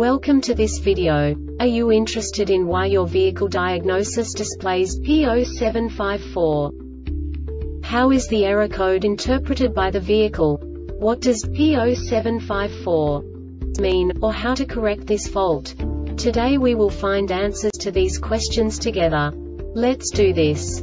Welcome to this video. Are you interested in why your vehicle diagnosis displays P0754? How is the error code interpreted by the vehicle? What does P0754 mean, or how to correct this fault? Today we will find answers to these questions together. Let's do this.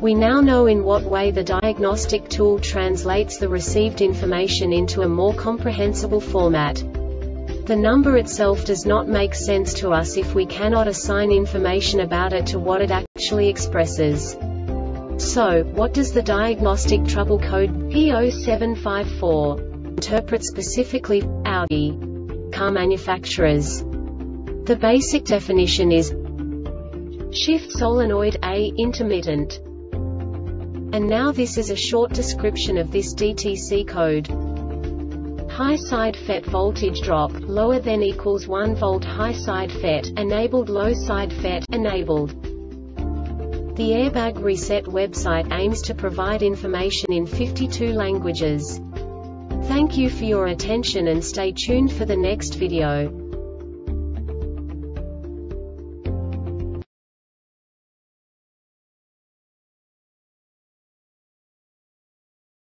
We now know in what way the diagnostic tool translates the received information into a more comprehensible format. The number itself does not make sense to us if we cannot assign information about it to what it actually expresses. So, what does the diagnostic trouble code P0754 interpret specifically Audi car manufacturers? The basic definition is shift solenoid A intermittent. And now this is a short description of this DTC code. High side FET voltage drop, lower than equals 1 volt high side FET, enabled low side FET, enabled. The Airbag Reset website aims to provide information in 52 languages. Thank you for your attention and stay tuned for the next video.